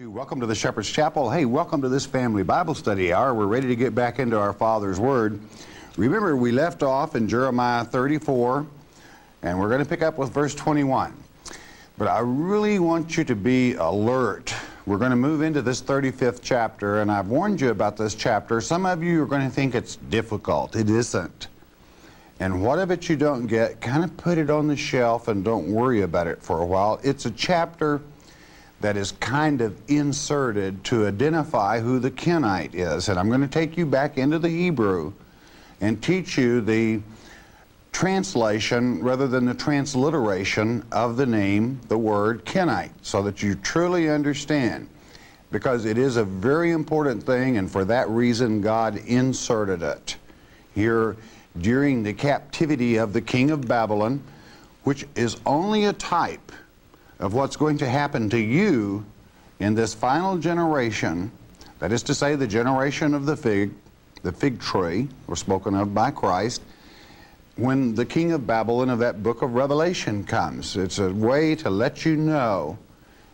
you. Welcome to the Shepherd's Chapel. Hey, welcome to this family Bible study hour. We're ready to get back into our Father's Word. Remember, we left off in Jeremiah 34, and we're going to pick up with verse 21. But I really want you to be alert. We're going to move into this 35th chapter, and I've warned you about this chapter. Some of you are going to think it's difficult. It isn't. And what of it you don't get, kind of put it on the shelf and don't worry about it for a while. It's a chapter that is kind of inserted to identify who the Kenite is. And I'm going to take you back into the Hebrew and teach you the translation rather than the transliteration of the name, the word Kenite, so that you truly understand. Because it is a very important thing, and for that reason, God inserted it here during the captivity of the king of Babylon, which is only a type of what's going to happen to you in this final generation, that is to say, the generation of the fig, the fig tree, or spoken of by Christ, when the king of Babylon of that book of Revelation comes. It's a way to let you know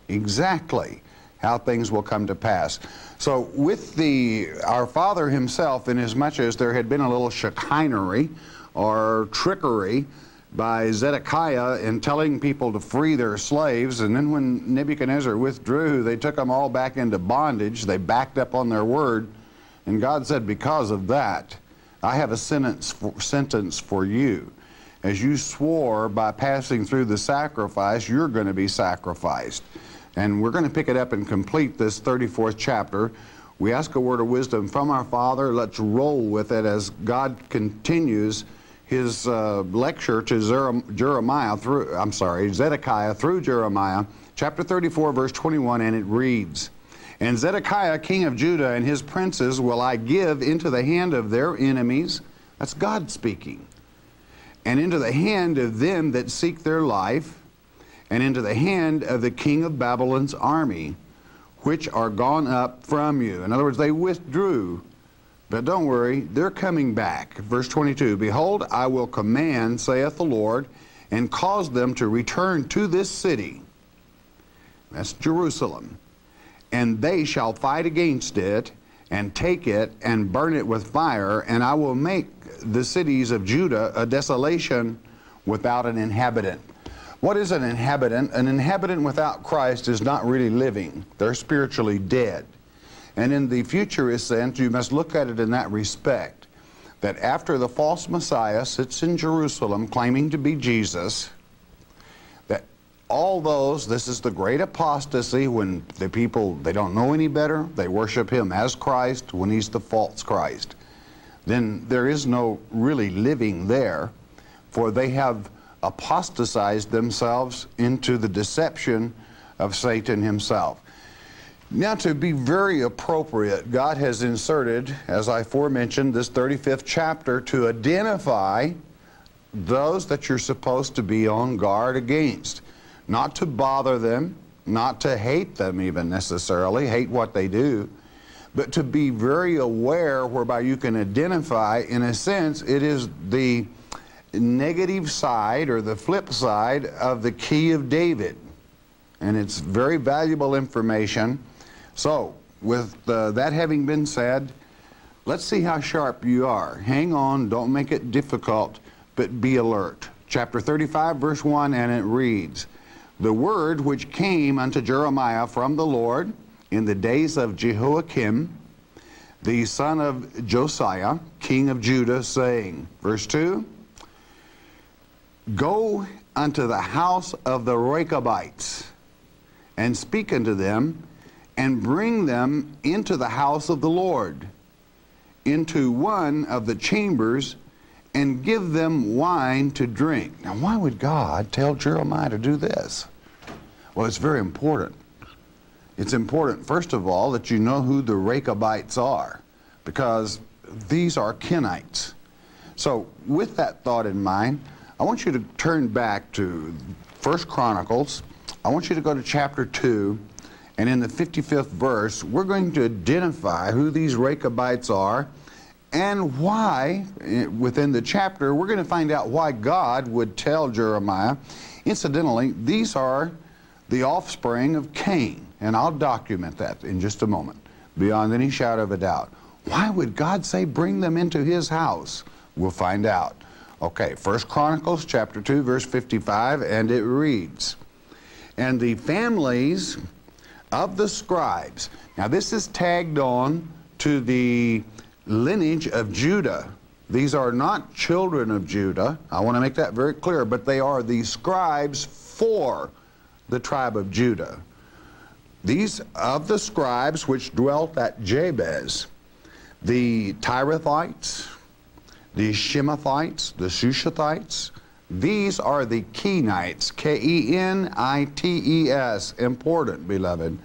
exactly how things will come to pass. So with the our Father himself, inasmuch as there had been a little chicanery or trickery by Zedekiah in telling people to free their slaves. And then when Nebuchadnezzar withdrew, they took them all back into bondage. They backed up on their word. And God said, because of that, I have a sentence for, sentence for you. As you swore by passing through the sacrifice, you're going to be sacrificed. And we're going to pick it up and complete this 34th chapter. We ask a word of wisdom from our Father. Let's roll with it as God continues his uh, lecture to Jeremiah through, I'm sorry, Zedekiah through Jeremiah, chapter 34, verse 21, and it reads, And Zedekiah, king of Judah, and his princes will I give into the hand of their enemies, that's God speaking, and into the hand of them that seek their life, and into the hand of the king of Babylon's army, which are gone up from you. In other words, they withdrew but don't worry, they're coming back. Verse 22 Behold, I will command, saith the Lord, and cause them to return to this city. That's Jerusalem. And they shall fight against it, and take it, and burn it with fire, and I will make the cities of Judah a desolation without an inhabitant. What is an inhabitant? An inhabitant without Christ is not really living. They're spiritually dead. And in the futurist sense, you must look at it in that respect that after the false Messiah sits in Jerusalem claiming to be Jesus, that all those, this is the great apostasy when the people, they don't know any better, they worship him as Christ when he's the false Christ. Then there is no really living there, for they have apostatized themselves into the deception of Satan himself. Now, to be very appropriate, God has inserted, as I forementioned, this 35th chapter to identify those that you're supposed to be on guard against. Not to bother them, not to hate them even necessarily, hate what they do, but to be very aware whereby you can identify, in a sense, it is the negative side or the flip side of the key of David. And it's very valuable information. So, with uh, that having been said, let's see how sharp you are. Hang on, don't make it difficult, but be alert. Chapter 35, verse 1, and it reads, The word which came unto Jeremiah from the Lord in the days of Jehoiakim, the son of Josiah, king of Judah, saying, verse 2, Go unto the house of the Rechabites, and speak unto them, and bring them into the house of the Lord, into one of the chambers, and give them wine to drink. Now, why would God tell Jeremiah to do this? Well, it's very important. It's important, first of all, that you know who the Rechabites are, because these are Kenites. So, with that thought in mind, I want you to turn back to First Chronicles. I want you to go to chapter 2 and in the 55th verse, we're going to identify who these Rechabites are and why, eh, within the chapter, we're going to find out why God would tell Jeremiah. Incidentally, these are the offspring of Cain. and I'll document that in just a moment, beyond any shadow of a doubt. Why would God say bring them into his house? We'll find out. Okay, First Chronicles chapter 2, verse 55, and it reads, And the families of the scribes. Now this is tagged on to the lineage of Judah. These are not children of Judah. I want to make that very clear, but they are the scribes for the tribe of Judah. These of the scribes which dwelt at Jabez, the Tirathites, the Shemathites, the Shushathites, these are the Kenites, K-E-N-I-T-E-S, important, beloved.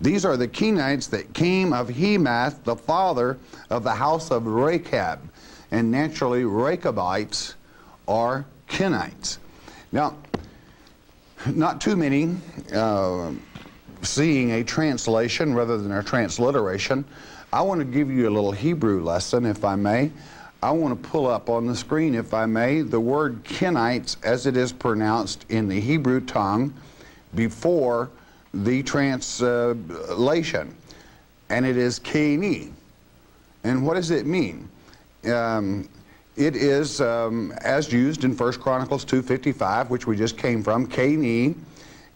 These are the Kenites that came of Hemath, the father of the house of Rechab. And naturally, Rechabites are Kenites. Now, not too many uh, seeing a translation rather than a transliteration. I want to give you a little Hebrew lesson, if I may. I want to pull up on the screen, if I may, the word Kenites as it is pronounced in the Hebrew tongue before the translation. And it is Keni. And what does it mean? Um, it is, um, as used in 1 Chronicles 2.55, which we just came from, Keni.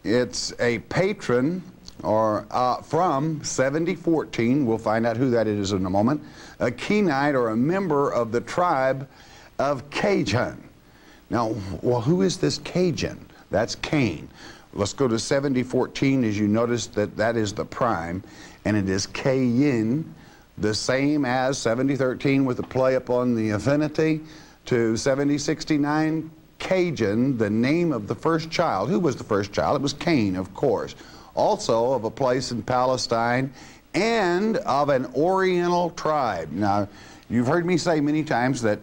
It's a patron or uh, from 7014, we'll find out who that is in a moment, a Kenite or a member of the tribe of Kajin. Now, well, who is this Kajin? That's Cain. Let's go to 7014 as you notice that that is the prime, and it is Cain, the same as 7013 with a play upon the affinity to 7069 Kajin, the name of the first child. Who was the first child? It was Cain, of course also of a place in Palestine and of an Oriental tribe. Now, you've heard me say many times that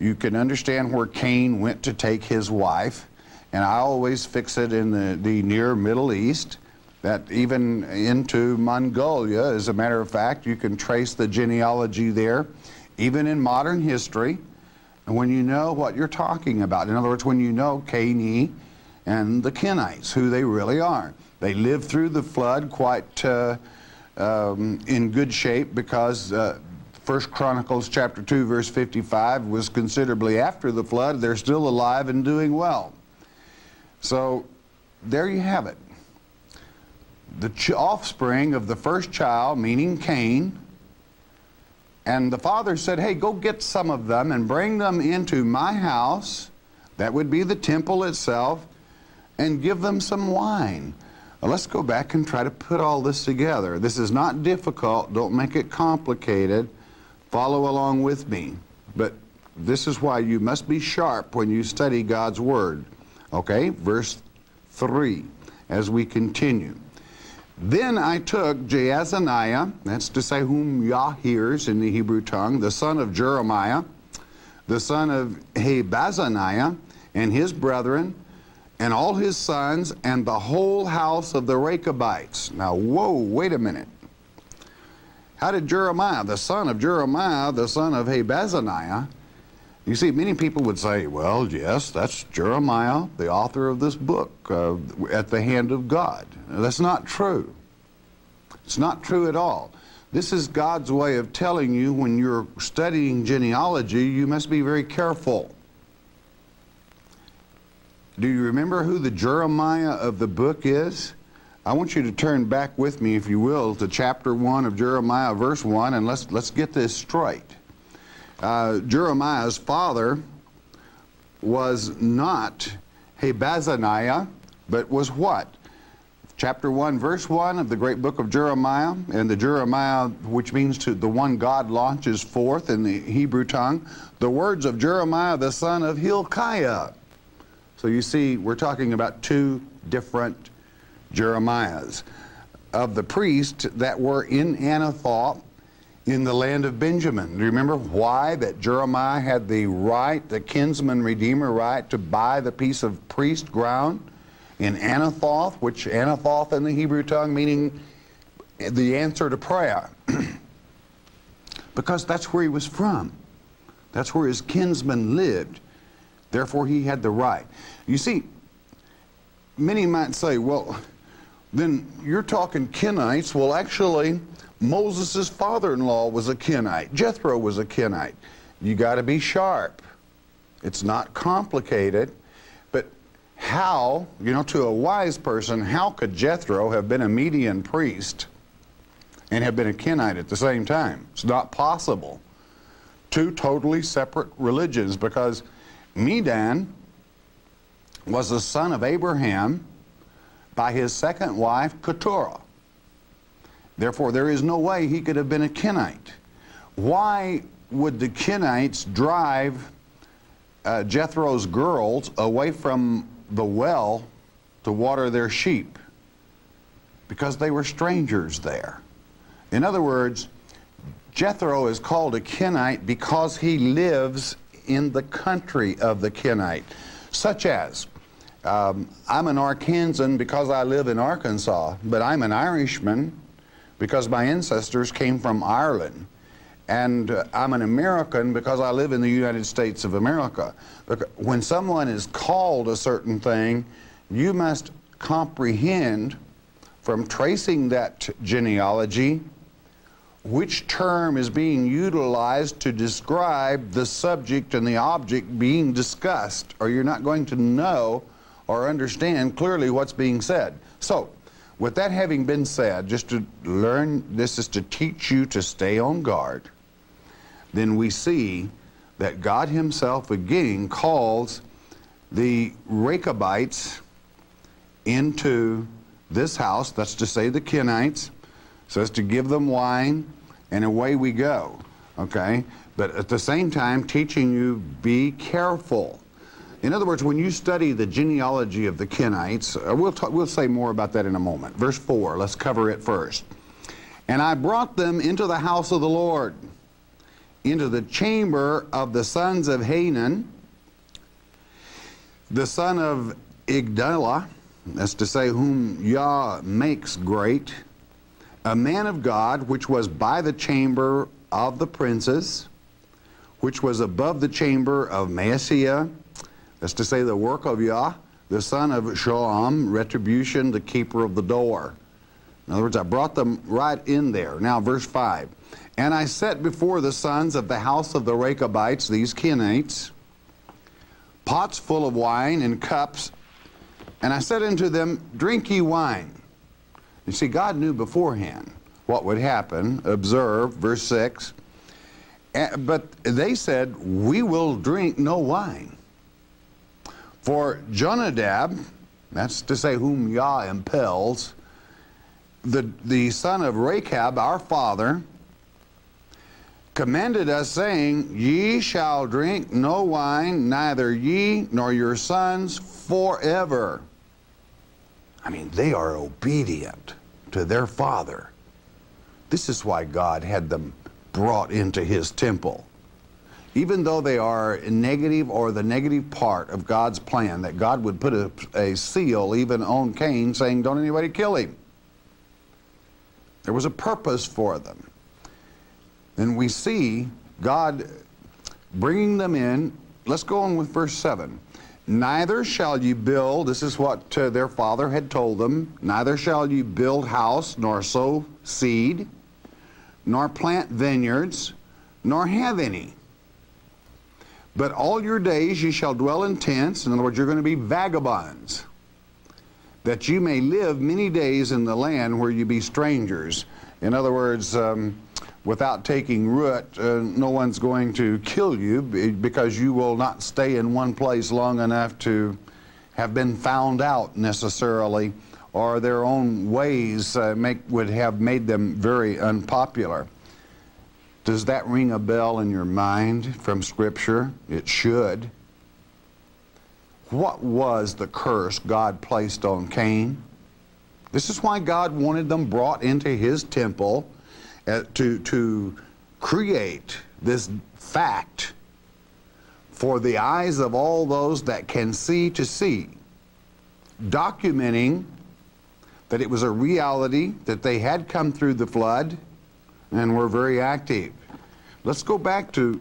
you can understand where Cain went to take his wife, and I always fix it in the, the near Middle East, that even into Mongolia, as a matter of fact, you can trace the genealogy there, even in modern history, and when you know what you're talking about. In other words, when you know Caini and the Kenites, who they really are. They lived through the flood quite uh, um, in good shape because uh, First Chronicles chapter 2 verse 55 was considerably after the flood. They're still alive and doing well. So there you have it. The offspring of the first child, meaning Cain, and the father said, hey, go get some of them and bring them into my house. That would be the temple itself and give them some wine. Now let's go back and try to put all this together. This is not difficult. Don't make it complicated. Follow along with me. But this is why you must be sharp when you study God's Word. Okay, verse 3 as we continue. Then I took Jaazaniah, that's to say whom Yah hears in the Hebrew tongue, the son of Jeremiah, the son of Habaziniah, and his brethren, and all his sons and the whole house of the Rechabites. Now, whoa, wait a minute. How did Jeremiah, the son of Jeremiah, the son of Habaziniah, you see, many people would say, well, yes, that's Jeremiah, the author of this book, uh, at the hand of God. That's not true. It's not true at all. This is God's way of telling you when you're studying genealogy, you must be very careful. Do you remember who the Jeremiah of the book is? I want you to turn back with me, if you will, to chapter 1 of Jeremiah, verse 1, and let's, let's get this straight. Uh, Jeremiah's father was not Habaziniah, but was what? Chapter 1, verse 1 of the great book of Jeremiah, and the Jeremiah, which means to the one God launches forth in the Hebrew tongue, the words of Jeremiah the son of Hilkiah. So you see, we're talking about two different Jeremiahs. Of the priests that were in Anathoth in the land of Benjamin. Do you remember why that Jeremiah had the right, the kinsman redeemer right, to buy the piece of priest ground in Anathoth, which Anathoth in the Hebrew tongue meaning the answer to prayer. because that's where he was from. That's where his kinsman lived. Therefore, he had the right. You see, many might say, well, then you're talking Kenites. Well, actually, Moses' father-in-law was a Kenite. Jethro was a Kenite. You got to be sharp. It's not complicated. But how, you know, to a wise person, how could Jethro have been a Median priest and have been a Kenite at the same time? It's not possible. Two totally separate religions because Medan was the son of Abraham by his second wife, Keturah. Therefore, there is no way he could have been a Kenite. Why would the Kenites drive uh, Jethro's girls away from the well to water their sheep? Because they were strangers there. In other words, Jethro is called a Kenite because he lives in the country of the Kenite, such as um, I'm an Arkansan because I live in Arkansas, but I'm an Irishman because my ancestors came from Ireland. And uh, I'm an American because I live in the United States of America. When someone is called a certain thing, you must comprehend from tracing that genealogy which term is being utilized to describe the subject and the object being discussed, or you're not going to know or understand clearly what's being said. So, with that having been said, just to learn, this is to teach you to stay on guard, then we see that God Himself again calls the Rechabites into this house, that's to say the Kenites, says to give them wine, and away we go. Okay? But at the same time, teaching you be careful. In other words, when you study the genealogy of the Kenites, uh, we'll, talk, we'll say more about that in a moment. Verse 4, let's cover it first. And I brought them into the house of the Lord, into the chamber of the sons of Hanan, the son of Igdaliah, that's to say, whom Yah makes great, a man of God, which was by the chamber of the princes, which was above the chamber of Maaseiah, that's to say, the work of Yah, the son of Shallum, retribution, the keeper of the door. In other words, I brought them right in there. Now, verse 5. And I set before the sons of the house of the Rechabites, these Kenites, pots full of wine and cups, and I said unto them, Drink ye wine. You see, God knew beforehand what would happen. Observe, verse 6. Eh, but they said, We will drink no wine. For Jonadab, that's to say, whom Yah impels, the, the son of Rechab, our father, commanded us, saying, Ye shall drink no wine, neither ye nor your sons forever. I mean, they are obedient to their father. This is why God had them brought into his temple. Even though they are negative or the negative part of God's plan, that God would put a, a seal even on Cain saying, Don't anybody kill him. There was a purpose for them. And we see God bringing them in. Let's go on with verse 7. Neither shall you build, this is what uh, their father had told them, neither shall you build house, nor sow seed, nor plant vineyards, nor have any. But all your days you shall dwell in tents, in other words, you're going to be vagabonds, that you may live many days in the land where you be strangers. In other words, um, without taking root, uh, no one's going to kill you because you will not stay in one place long enough to have been found out necessarily, or their own ways uh, make, would have made them very unpopular. Does that ring a bell in your mind from Scripture? It should. What was the curse God placed on Cain? This is why God wanted them brought into his temple uh, to, to create this fact for the eyes of all those that can see to see, documenting that it was a reality that they had come through the flood and were very active. Let's go back to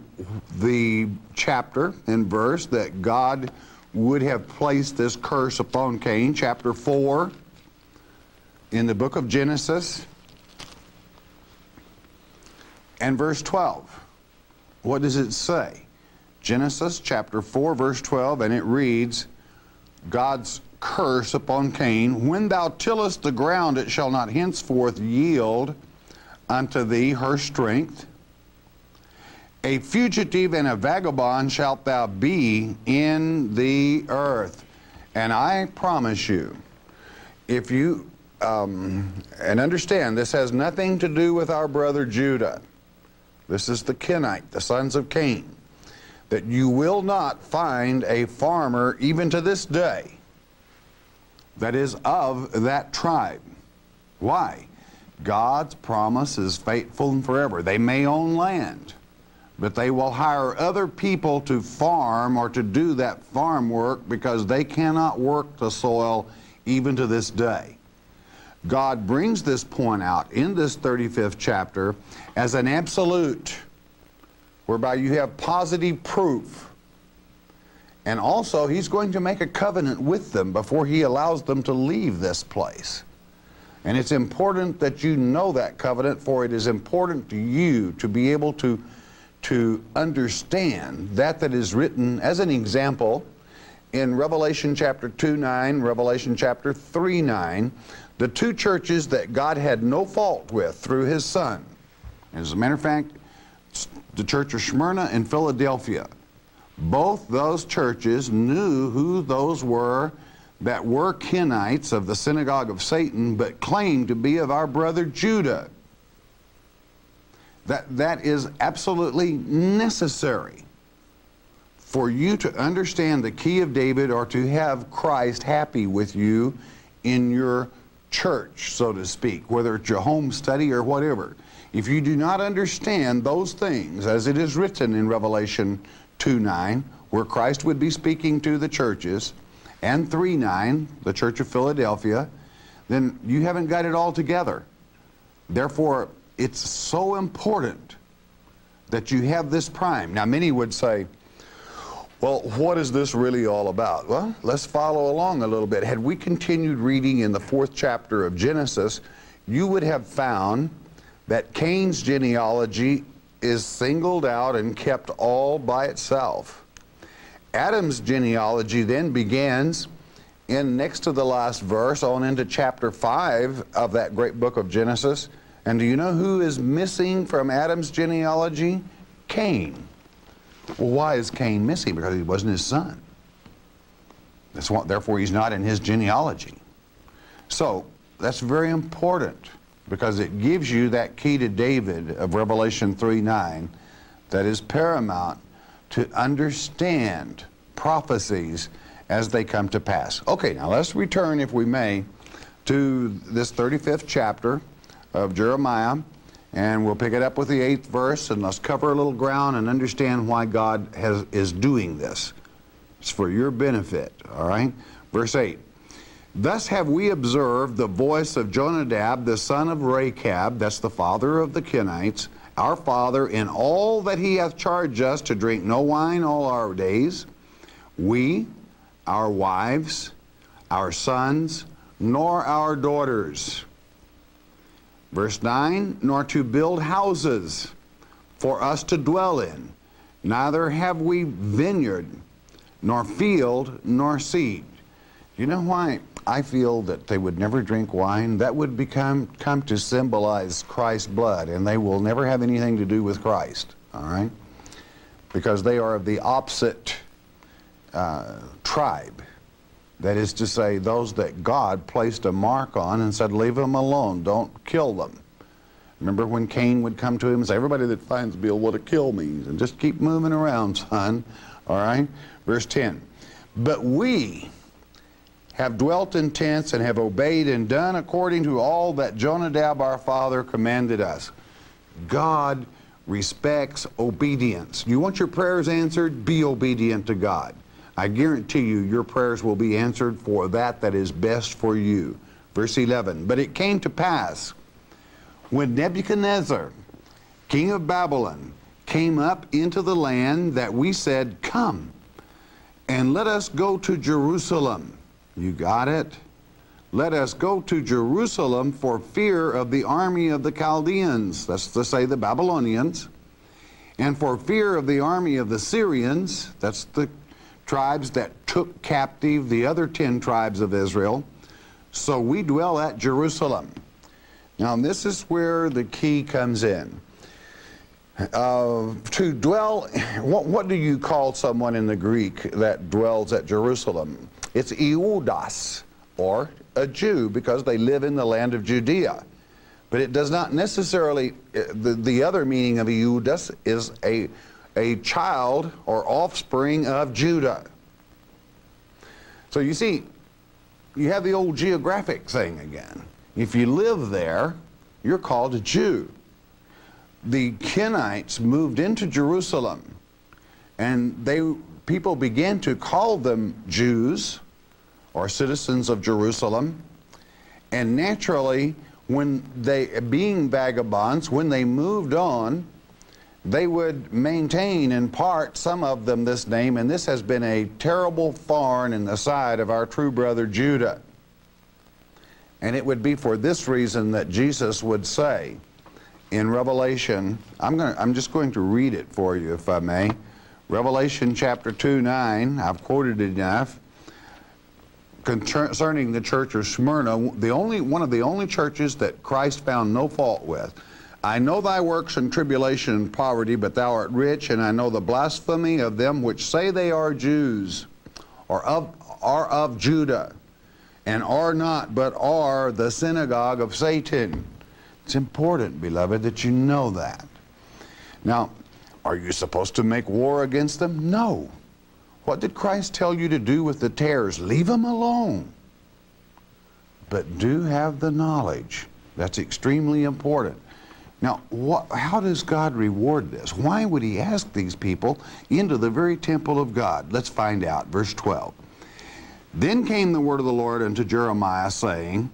the chapter and verse that God would have placed this curse upon Cain, chapter 4 in the book of Genesis and verse 12. What does it say? Genesis chapter 4, verse 12, and it reads God's curse upon Cain When thou tillest the ground, it shall not henceforth yield unto thee her strength. A fugitive and a vagabond shalt thou be in the earth. And I promise you, if you, um, and understand, this has nothing to do with our brother Judah. This is the Kenite, the sons of Cain. That you will not find a farmer, even to this day, that is of that tribe. Why? God's promise is faithful and forever. They may own land, but they will hire other people to farm or to do that farm work because they cannot work the soil even to this day. God brings this point out in this 35th chapter as an absolute, whereby you have positive proof. And also, he's going to make a covenant with them before he allows them to leave this place. And it's important that you know that covenant, for it is important to you to be able to, to understand that that is written as an example in Revelation chapter 2 9, Revelation chapter 3 9, the two churches that God had no fault with through his son. As a matter of fact, the church of Smyrna and Philadelphia. Both those churches knew who those were that were Kenites of the synagogue of Satan, but claimed to be of our brother Judah. That, that is absolutely necessary for you to understand the key of David or to have Christ happy with you in your church, so to speak, whether it's your home study or whatever. If you do not understand those things, as it is written in Revelation 2 9, where Christ would be speaking to the churches, and 3 9, the church of Philadelphia, then you haven't got it all together. Therefore, it's so important that you have this prime. Now, many would say, well, what is this really all about? Well, let's follow along a little bit. Had we continued reading in the fourth chapter of Genesis, you would have found that Cain's genealogy is singled out and kept all by itself. Adam's genealogy then begins in next to the last verse on into chapter 5 of that great book of Genesis. And do you know who is missing from Adam's genealogy? Cain. Well, why is Cain missing? Because he wasn't his son. That's therefore, he's not in his genealogy. So that's very important because it gives you that key to David of Revelation 3 9 that is paramount to understand prophecies as they come to pass. Okay, now let's return, if we may, to this 35th chapter of Jeremiah. And we'll pick it up with the eighth verse and let's cover a little ground and understand why God has, is doing this. It's for your benefit, all right? Verse 8. Thus have we observed the voice of Jonadab, the son of Rechab, that's the father of the Kenites, our father, in all that he hath charged us to drink no wine all our days. We, our wives, our sons, nor our daughters Verse 9, nor to build houses for us to dwell in, neither have we vineyard, nor field, nor seed. You know why I feel that they would never drink wine? That would become come to symbolize Christ's blood, and they will never have anything to do with Christ, all right? Because they are of the opposite uh, tribe. That is to say, those that God placed a mark on and said, leave them alone, don't kill them. Remember when Cain would come to him and say, everybody that finds me will to kill me, and just keep moving around, son. All right? Verse 10. But we have dwelt in tents and have obeyed and done according to all that Jonadab our father commanded us. God respects obedience. You want your prayers answered? Be obedient to God. I guarantee you your prayers will be answered for that that is best for you. Verse 11, But it came to pass when Nebuchadnezzar, king of Babylon, came up into the land that we said, Come, and let us go to Jerusalem. You got it? let us go to Jerusalem for fear of the army of the Chaldeans, that's to say the Babylonians, and for fear of the army of the Syrians, that's the tribes that took captive the other ten tribes of Israel. So we dwell at Jerusalem. Now, this is where the key comes in. Uh, to dwell, what, what, do you call someone in the Greek that dwells at Jerusalem? It's Iudas, or a Jew, because they live in the land of Judea. But it does not necessarily, uh, the, the other meaning of Iudas is a, a child or offspring of Judah. So you see, you have the old geographic thing again. If you live there, you're called a Jew the Kenites moved into Jerusalem and they people began to call them Jews or citizens of Jerusalem. And naturally when they being vagabonds when they moved on they would maintain in part some of them this name. And this has been a terrible thorn in the side of our true brother Judah. And it would be for this reason that Jesus would say in Revelation, I'm, going I'm just going to read it for you, if I may. Revelation chapter 2, 9, I've quoted it enough, concerning the church of Smyrna, the only, one of the only churches that Christ found no fault with. I know thy works and tribulation and poverty, but thou art rich, and I know the blasphemy of them which say they are Jews, or of, are of Judah, and are not, but are the synagogue of Satan. It's important, beloved, that you know that. Now, are you supposed to make war against them? No. What did Christ tell you to do with the tares? Leave them alone. But do have the knowledge. That's extremely important. Now, what, how does God reward this? Why would he ask these people into the very temple of God? Let's find out. Verse 12. Then came the word of the Lord unto Jeremiah, saying,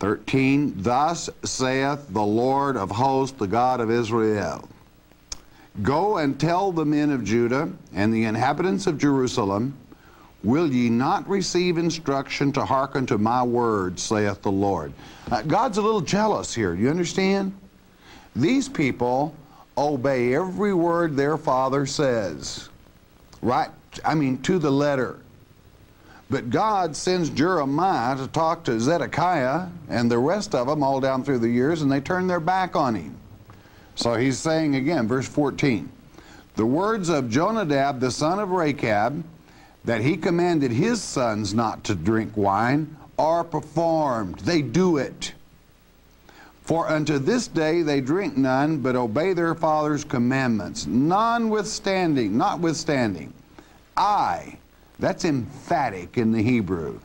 13, Thus saith the Lord of hosts, the God of Israel, Go and tell the men of Judah and the inhabitants of Jerusalem, Will ye not receive instruction to hearken to my words, saith the Lord. Uh, God's a little jealous here, you understand? These people obey every word their father says, right? I mean, to the letter. But God sends Jeremiah to talk to Zedekiah and the rest of them all down through the years, and they turn their back on him. So he's saying again, verse 14, the words of Jonadab, the son of Rechab, that he commanded his sons not to drink wine, are performed. They do it. For unto this day they drink none, but obey their father's commandments. Notwithstanding, notwithstanding, I, that's emphatic in the Hebrew.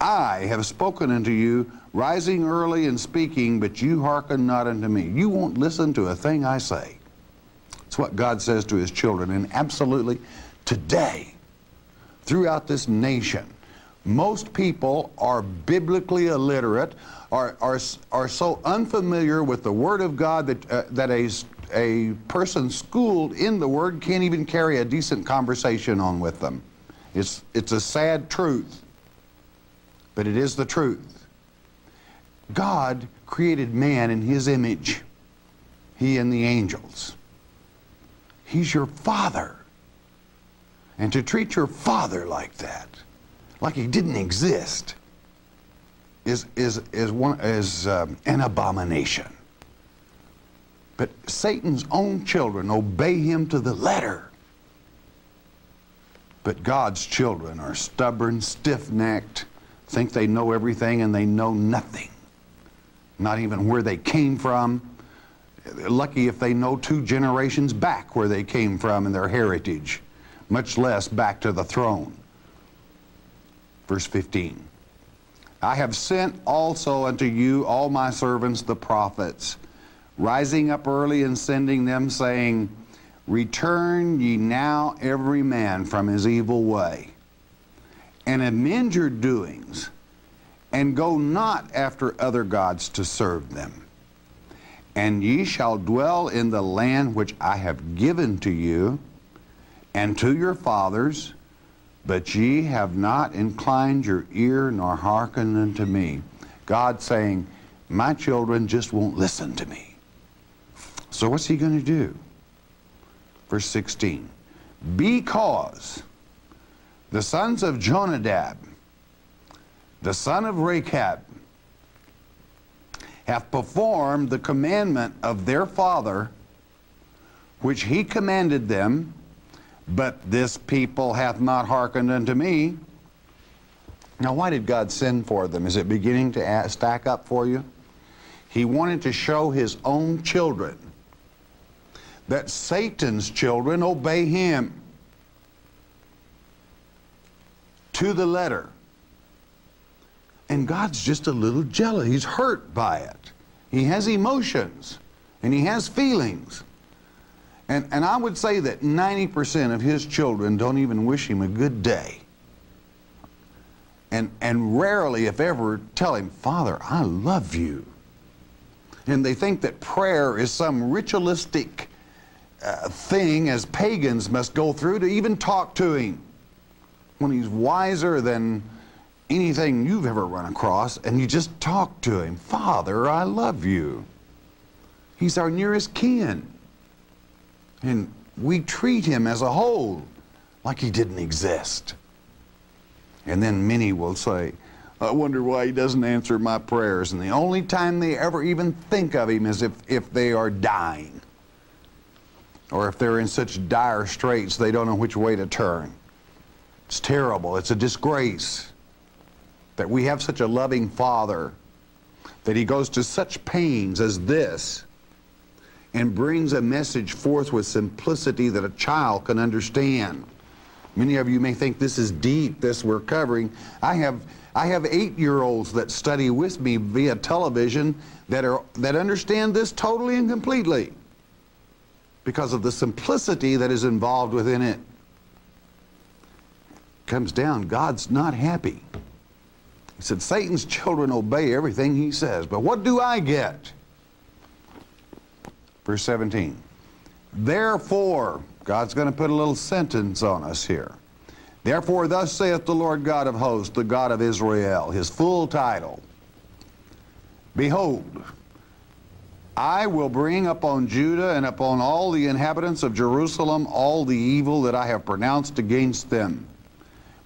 I have spoken unto you, rising early and speaking, but you hearken not unto me. You won't listen to a thing I say. It's what God says to his children. And absolutely, today, throughout this nation, most people are biblically illiterate, are, are, are so unfamiliar with the Word of God that, uh, that a, a person schooled in the Word can't even carry a decent conversation on with them. It's, it's a sad truth, but it is the truth. God created man in his image, he and the angels. He's your father. And to treat your father like that, like he didn't exist, is, is, is, one, is um, an abomination. But Satan's own children obey him to the letter. But God's children are stubborn, stiff necked, think they know everything and they know nothing. Not even where they came from. They're lucky if they know two generations back where they came from and their heritage, much less back to the throne. Verse 15 I have sent also unto you all my servants the prophets, rising up early and sending them, saying, Return ye now every man from his evil way, and amend your doings, and go not after other gods to serve them. And ye shall dwell in the land which I have given to you and to your fathers, But ye have not inclined your ear nor hearkened unto me. God saying, My children just won't listen to me. So what's he going to do? Verse 16. Because the sons of Jonadab, the son of Rechab, have performed the commandment of their father, which he commanded them, but this people hath not hearkened unto me. Now, why did God send for them? Is it beginning to stack up for you? He wanted to show his own children that Satan's children obey him to the letter. And God's just a little jealous. He's hurt by it. He has emotions and he has feelings. And, and I would say that 90% of his children don't even wish him a good day. And, and rarely, if ever, tell him, Father, I love you. And they think that prayer is some ritualistic uh, thing as pagans must go through to even talk to him when he's wiser than anything you've ever run across, and you just talk to him. Father, I love you. He's our nearest kin. And we treat him as a whole like he didn't exist. And then many will say, I wonder why he doesn't answer my prayers. And the only time they ever even think of him is if, if they are dying or if they're in such dire straits they don't know which way to turn. It's terrible. It's a disgrace that we have such a loving Father that He goes to such pains as this and brings a message forth with simplicity that a child can understand. Many of you may think this is deep, this we're covering. I have, I have eight-year-olds that study with me via television that, are, that understand this totally and completely because of the simplicity that is involved within it. Comes down, God's not happy. He said, Satan's children obey everything he says, but what do I get? Verse 17. Therefore, God's going to put a little sentence on us here. Therefore, thus saith the Lord God of hosts, the God of Israel, his full title. Behold, I will bring upon Judah and upon all the inhabitants of Jerusalem all the evil that I have pronounced against them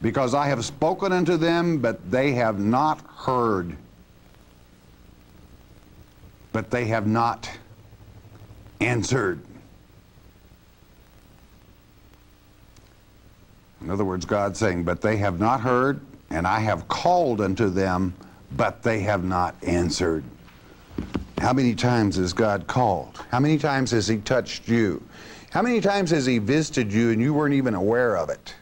because I have spoken unto them, but they have not heard. But they have not answered. In other words, God saying, But they have not heard, and I have called unto them, but they have not answered. How many times has God called? How many times has He touched you? How many times has He visited you and you weren't even aware of it?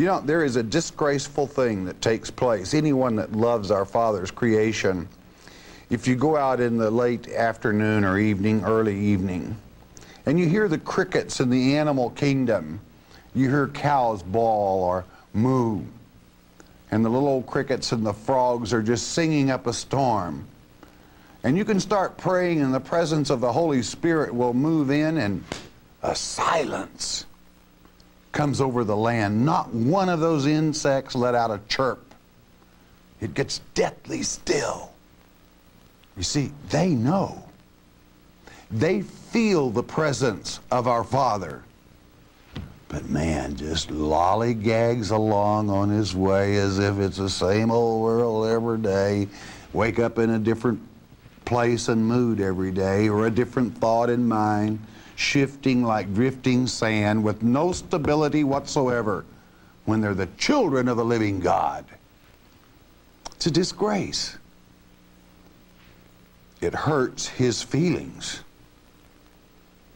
You know, there is a disgraceful thing that takes place. Anyone that loves our Father's creation, if you go out in the late afternoon or evening, early evening, and you hear the crickets in the animal kingdom, you hear cows bawl or moo, and the little old crickets and the frogs are just singing up a storm. And you can start praying, and the presence of the Holy Spirit will move in, and a silence comes over the land. Not one of those insects let out a chirp. It gets deathly still. You see, they know. They feel the presence of our Father. But man just lollygags along on his way as if it's the same old world every day. Wake up in a different place and mood every day or a different thought in mind shifting like drifting sand with no stability whatsoever when they're the children of the living God. It's a disgrace. It hurts his feelings.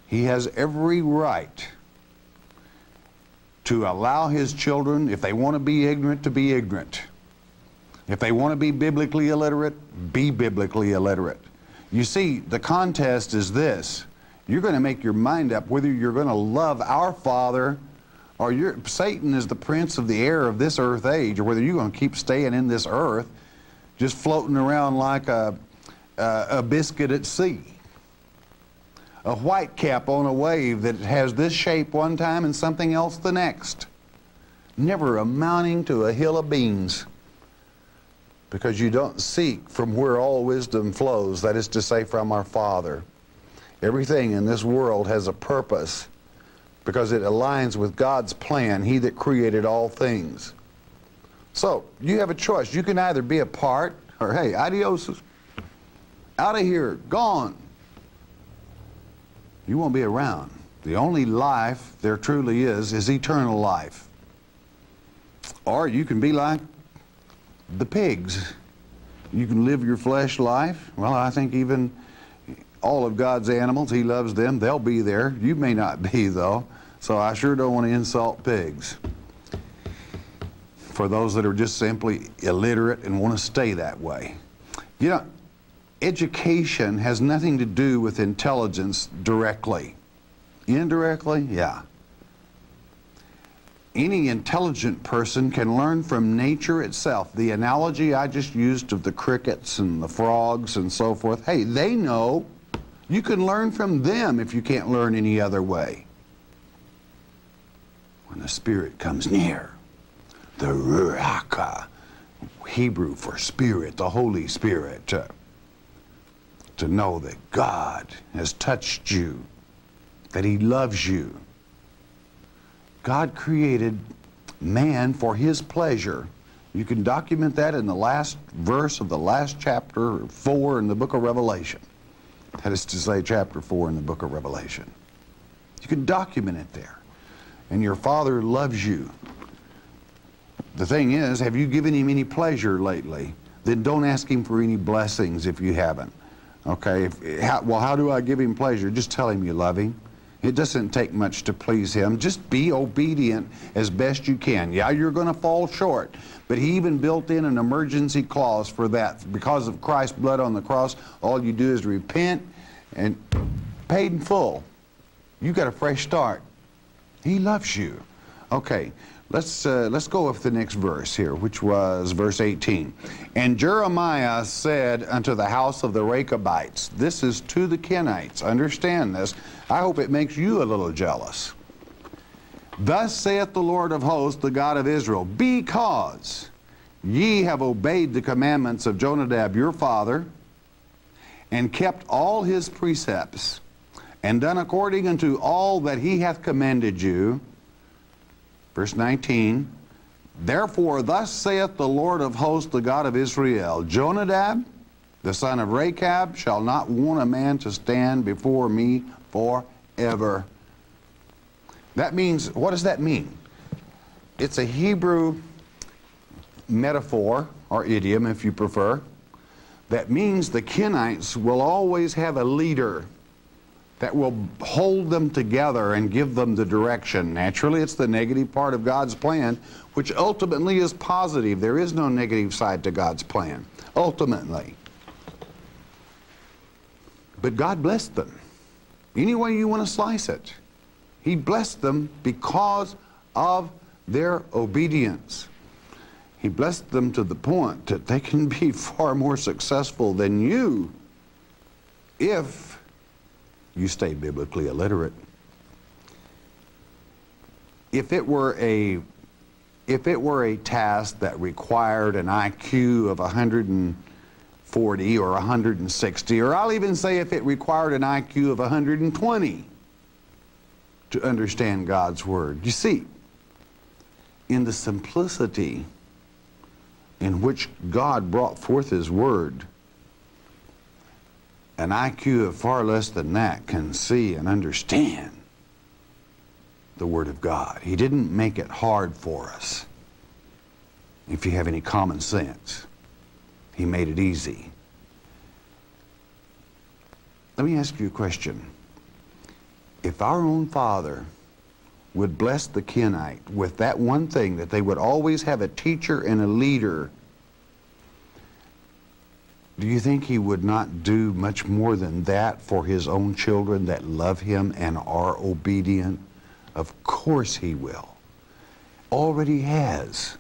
He has every right to allow his children, if they want to be ignorant, to be ignorant. If they want to be biblically illiterate, be biblically illiterate. You see, the contest is this you're going to make your mind up whether you're going to love our Father or you're, Satan is the prince of the air of this earth age, or whether you're going to keep staying in this earth just floating around like a, a, a biscuit at sea. A white cap on a wave that has this shape one time and something else the next. never amounting to a hill of beans because you don't seek from where all wisdom flows, that is to say, from our Father. Everything in this world has a purpose because it aligns with God's plan, He that created all things. So, you have a choice. You can either be a part, or hey, adios, out of here, gone. You won't be around. The only life there truly is is eternal life. Or you can be like the pigs. You can live your flesh life. Well, I think even all of God's animals, He loves them. They'll be there. You may not be, though. So I sure don't want to insult pigs. For those that are just simply illiterate and want to stay that way. You know, education has nothing to do with intelligence directly. Indirectly, yeah any intelligent person can learn from nature itself. The analogy I just used of the crickets and the frogs and so forth, hey, they know. You can learn from them if you can't learn any other way. When the Spirit comes near, the Ruach, Hebrew for Spirit, the Holy Spirit, to, to know that God has touched you, that He loves you, God created man for his pleasure. You can document that in the last verse of the last chapter 4 in the book of Revelation. That is to say, chapter 4 in the book of Revelation. You can document it there. And your Father loves you. The thing is, have you given him any pleasure lately? Then don't ask him for any blessings if you haven't. Okay? If, how, well, how do I give him pleasure? Just tell him you love him. It doesn't take much to please him. Just be obedient as best you can. Yeah, you're going to fall short, but he even built in an emergency clause for that. Because of Christ's blood on the cross, all you do is repent and paid in full. You got a fresh start. He loves you. Okay, let's uh, let's go with the next verse here, which was verse 18. And Jeremiah said unto the house of the Rechabites, this is to the Kenites. Understand this. I hope it makes you a little jealous. Thus saith the Lord of hosts, the God of Israel, because ye have obeyed the commandments of Jonadab your father, and kept all his precepts, and done according unto all that he hath commanded you. Verse 19, Therefore thus saith the Lord of hosts, the God of Israel, Jonadab, the son of Rechab, shall not want a man to stand before me forever. That means, what does that mean? It's a Hebrew metaphor, or idiom if you prefer, that means the Kenites will always have a leader that will hold them together and give them the direction. Naturally, it's the negative part of God's plan, which ultimately is positive. There is no negative side to God's plan, ultimately. But God blessed them any way you want to slice it. He blessed them because of their obedience. He blessed them to the point that they can be far more successful than you if you stay biblically illiterate. If it were a if it were a task that required an IQ of 140 or 160, or I'll even say if it required an IQ of 120 to understand God's Word. You see, in the simplicity in which God brought forth His Word, an IQ of far less than that can see and understand the Word of God. He didn't make it hard for us, if you have any common sense. He made it easy. Let me ask you a question. If our own Father would bless the Kenite with that one thing, that they would always have a teacher and a leader, do you think he would not do much more than that for his own children that love him and are obedient? Of course he will. Already has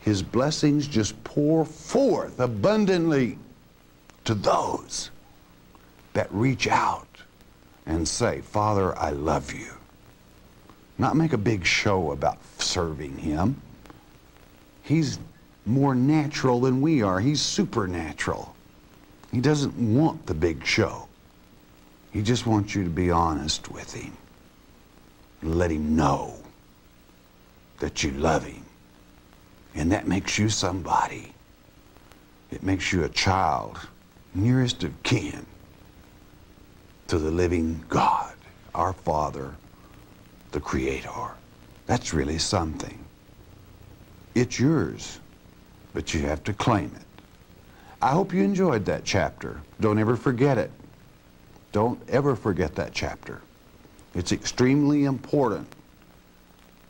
his blessings just pour forth abundantly to those that reach out and say, Father, I love you. not make a big show about serving him. He's more natural than we are. He's supernatural. He doesn't want the big show. He just wants you to be honest with him. Let him know that you love him. And that makes you somebody. It makes you a child, nearest of kin to the living God, our Father, the Creator. That's really something. It's yours, but you have to claim it. I hope you enjoyed that chapter. Don't ever forget it. Don't ever forget that chapter. It's extremely important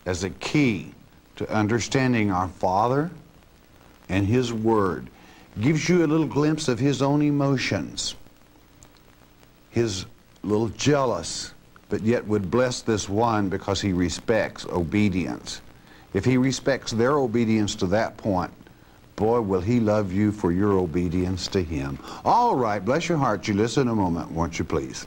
as a key to understanding our Father and His Word. Gives you a little glimpse of His own emotions. His little jealous, but yet would bless this one because He respects obedience. If He respects their obedience to that point, boy, will He love you for your obedience to Him. All right, bless your heart. You listen a moment, won't you please?